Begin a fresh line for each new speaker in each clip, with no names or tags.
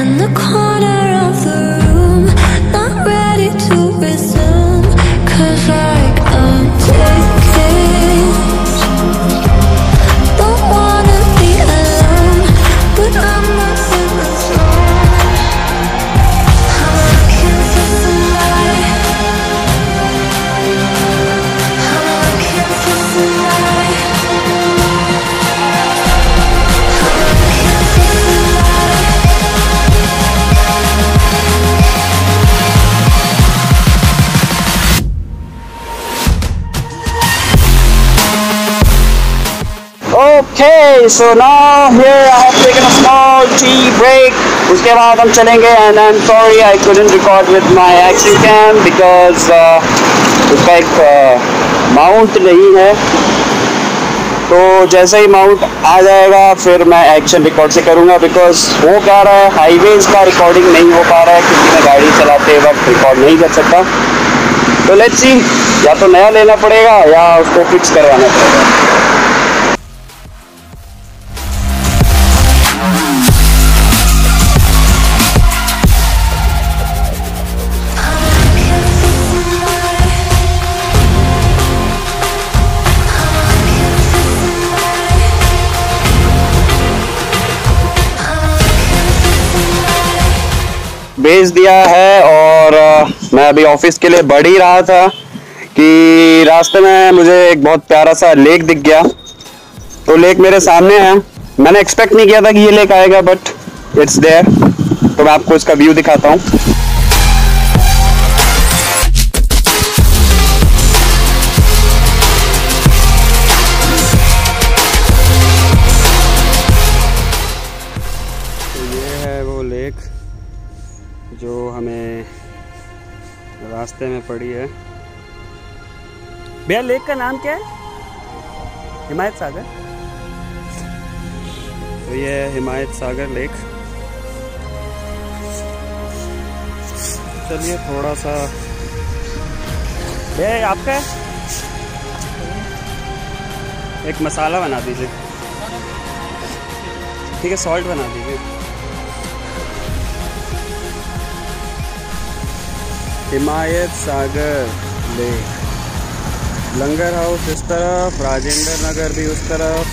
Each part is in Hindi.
in the corner. Okay, so now here I have taken a small tea break. उसके बाद हम चलेंगे and I'm sorry I couldn't record with my action cam because uh, उसका एक uh, नहीं है। तो जैसे ही माउंट आ जाएगा फिर मैं एक्शन रिकॉर्ड से करूँगा बिकॉज़ वो कह रहा है हाईवेज का रिकॉर्डिंग नहीं हो पा रहा है क्योंकि मैं गाड़ी चलाते वक्त रिकॉर्ड नहीं कर सकता। तो लेट्स सी या तो नया लेना पड़ेगा या उसको फिक्स करवाना पड़ेगा। भेज दिया है और मैं अभी ऑफ़िस के लिए बढ़ ही रहा था कि रास्ते में मुझे एक बहुत प्यारा सा लेक दिख गया। तो लेक मेरे सामने है। मैंने एक्सपेक्ट नहीं किया था कि ये लेक आएगा बट इट्स देयर तो मैं आपको इसका व्यू दिखाता हूँ। तो ये है वो लेक। जो हमें रास्ते में पड़ी है। भैया, लेक का नाम क्या है? हिमायत सागर? तो ये है हिमायत सागर लेक। चलिए थोड़ा सा। भैया आपका है? एक मसाला बना दीजिए। ठीक है सॉल्ट बना दीजिए। हिमायत सागर लेक। लंगर हाउस इस तरफ़, राजेंद्र नगर भी उस तरफ़।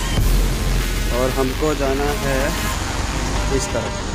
और हमको जाना है इस तरफ़।